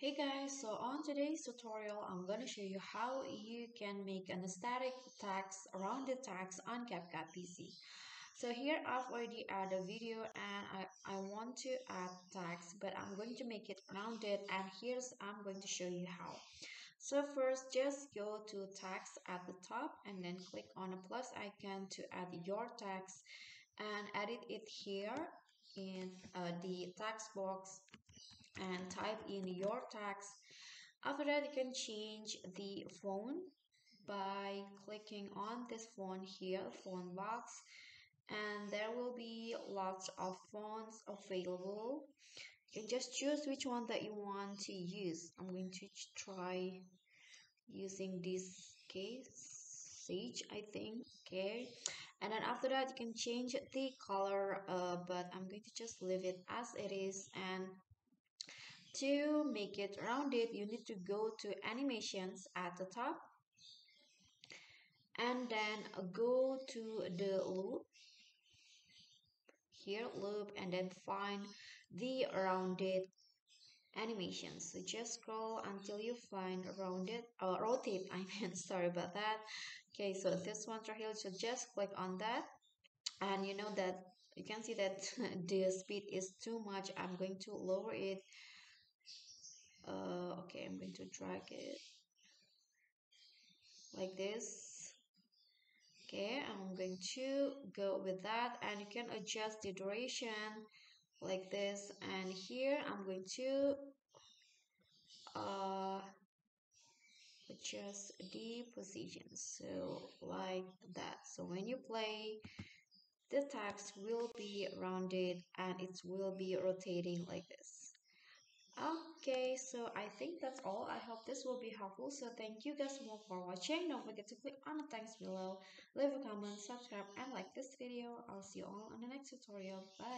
Hey guys, so on today's tutorial, I'm going to show you how you can make an static text around the text on CapCut PC. So here I've already added a video and I, I want to add text, but I'm going to make it rounded and here's I'm going to show you how. So first, just go to text at the top and then click on a plus icon to add your text and edit it here in uh, the text box and type in your text. After that, you can change the font by clicking on this font here, font box, and there will be lots of fonts available. You can just choose which one that you want to use. I'm going to try using this case sage i think okay and then after that you can change the color uh, but i'm going to just leave it as it is and to make it rounded, you need to go to animations at the top. And then go to the loop. Here loop and then find the rounded animations. So just scroll until you find rounded or uh, rotate i mean sorry about that. Okay so this one right here so just click on that. And you know that you can see that the speed is too much. I'm going to lower it I'm going to drag it like this. Okay I'm going to go with that and you can adjust the duration like this. And here I'm going to uh, adjust the position. So like that. So when you play the text will be rounded and it will be rotating like this Okay, so I think that's all. I hope this will be helpful. So thank you guys more for watching. Don't forget to click on the thanks below, leave a comment, subscribe, and like this video. I'll see you all on the next tutorial. Bye.